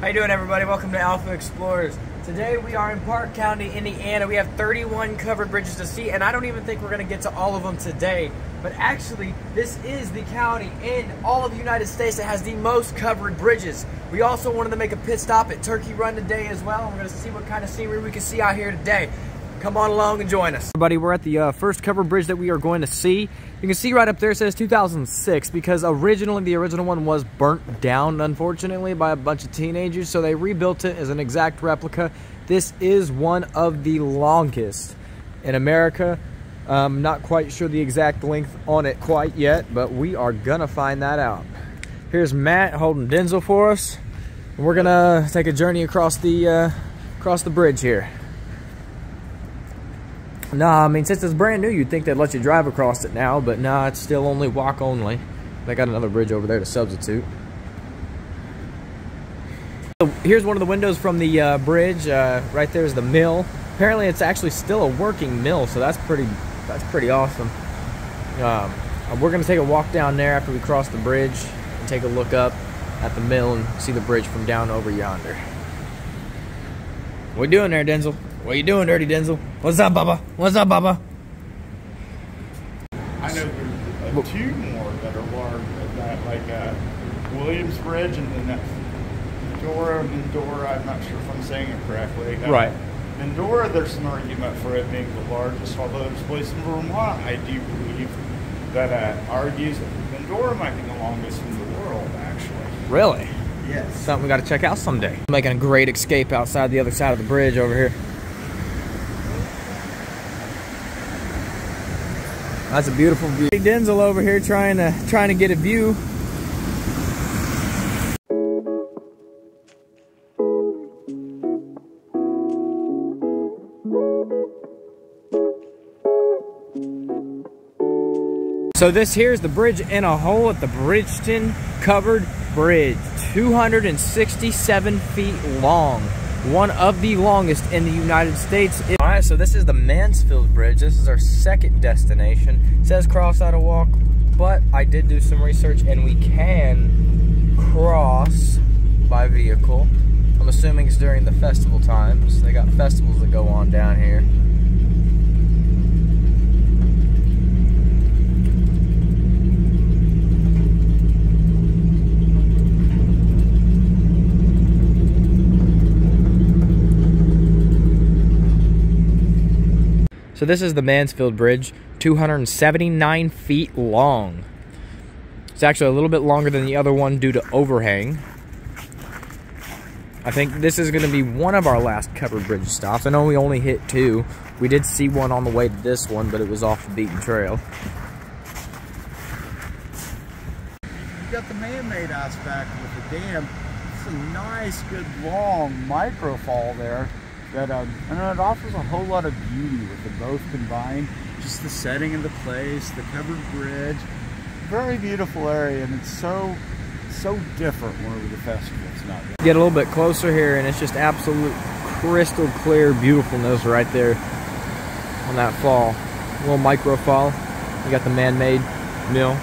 How you doing, everybody? Welcome to Alpha Explorers. Today we are in Parke County, Indiana. We have 31 covered bridges to see, and I don't even think we're going to get to all of them today. But actually, this is the county in all of the United States that has the most covered bridges. We also wanted to make a pit stop at Turkey Run today as well. We're going to see what kind of scenery we can see out here today. Come on along and join us. Everybody, we're at the uh, first covered bridge that we are going to see. You can see right up there it says 2006 because originally the original one was burnt down, unfortunately, by a bunch of teenagers. So they rebuilt it as an exact replica. This is one of the longest in America. Um, not quite sure the exact length on it quite yet, but we are gonna find that out. Here's Matt holding Denzel for us. We're gonna take a journey across the uh, across the bridge here. Nah, I mean, since it's brand new, you'd think they'd let you drive across it now, but nah, it's still only walk only. They got another bridge over there to substitute. So here's one of the windows from the uh, bridge. Uh, right there's the mill. Apparently, it's actually still a working mill, so that's pretty, that's pretty awesome. Um, we're gonna take a walk down there after we cross the bridge and take a look up at the mill and see the bridge from down over yonder. What you doing there, Denzel? What you doing, Dirty Denzel? What's up, Bubba? What's up, Bubba? I know there's uh, two more that are large, that like uh, Williams Bridge and then that Mendora, Mendora, I'm not sure if I'm saying it correctly. Uh, Right. Mendora, there's some argument for it being the largest, although it's placed in Vermont, I do believe that uh, argues that Mendora might be the longest in the world, actually. Really? Yes. Something we got to check out someday. Making a great escape outside the other side of the bridge over here. That's a beautiful view. Big Denzel over here trying to trying to get a view. So this here is the bridge in a hole at the Bridgeton Covered Bridge. 267 feet long. One of the longest in the United States. Right, so this is the Mansfield Bridge. This is our second destination. It says cross out a walk, but I did do some research and we can cross by vehicle. I'm assuming it's during the festival times. They got festivals that go on down here. So this is the Mansfield Bridge, 279 feet long. It's actually a little bit longer than the other one due to overhang. I think this is going to be one of our last covered bridge stops. I know we only hit two. We did see one on the way to this one, but it was off the beaten trail. You got the man-made aspect with the dam. It's a nice, good, long microfall there. That uh, and it offers a whole lot of beauty with the both combined. Just the setting of the place, the covered bridge, very beautiful area, and it's so so different whenever the festival's not there. Get a little bit closer here, and it's just absolute crystal clear beautifulness right there on that fall. little micro fall. You got the man-made mill.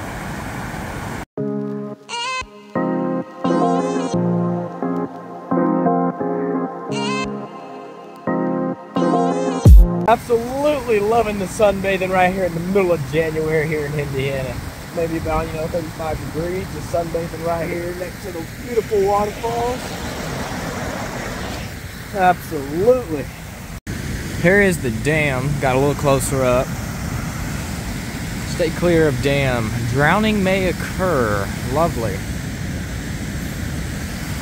Absolutely loving the sunbathing right here in the middle of January here in Indiana. Maybe about, you know, 35 degrees, just sunbathing right here next to those beautiful waterfalls. Absolutely. Here is the dam. Got a little closer up. Stay clear of dam. Drowning may occur. Lovely.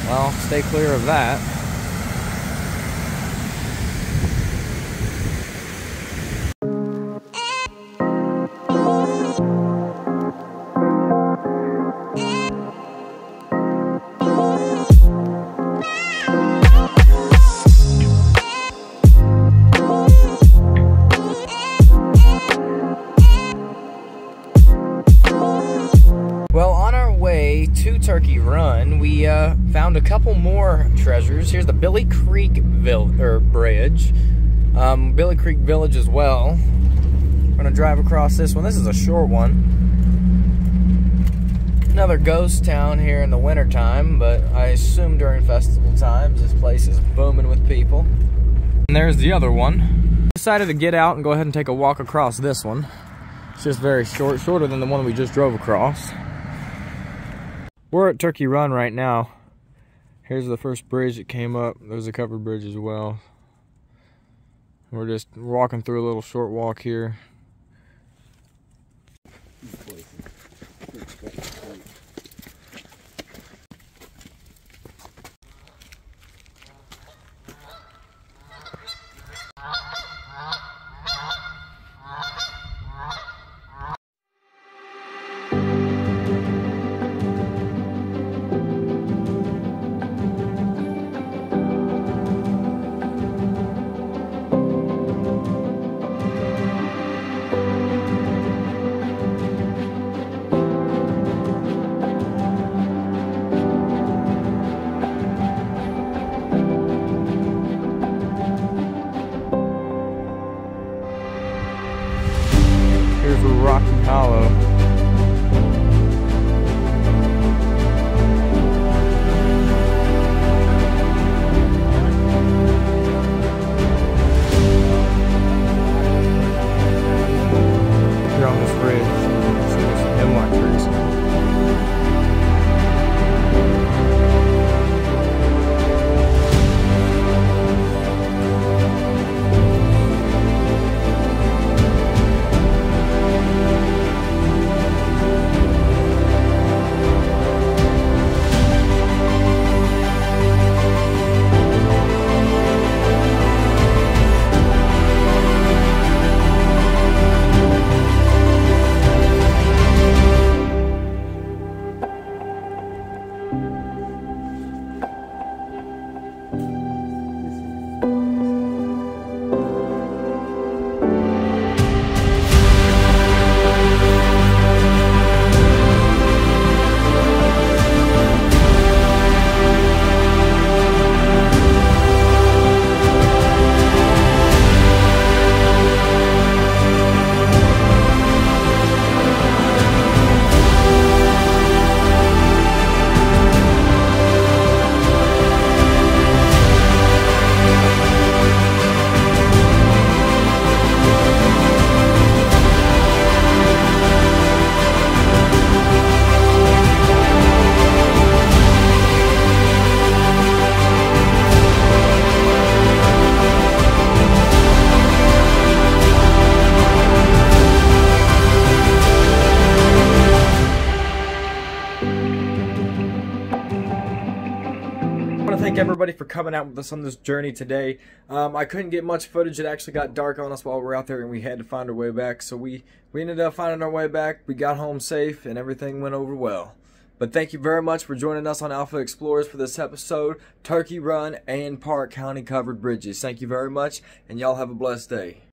Well, stay clear of that. Turkey Run, we uh, found a couple more treasures. Here's the Billy Creek Vill- or Bridge, um, Billy Creek Village as well. We're gonna drive across this one. This is a short one. Another ghost town here in the wintertime, but I assume during festival times this place is booming with people. And there's the other one. Decided to get out and go ahead and take a walk across this one. It's just very short, shorter than the one we just drove across. We're at Turkey Run right now. Here's the first bridge that came up. There's a covered bridge as well. We're just walking through a little short walk here. Everybody for coming out with us on this journey today. Um, I couldn't get much footage. It actually got dark on us while we were out there, and we had to find our way back. So we we ended up finding our way back. We got home safe, and everything went over well. But thank you very much for joining us on Alpha Explorers for this episode, Turkey Run and Parke County Covered Bridges. Thank you very much, and y'all have a blessed day.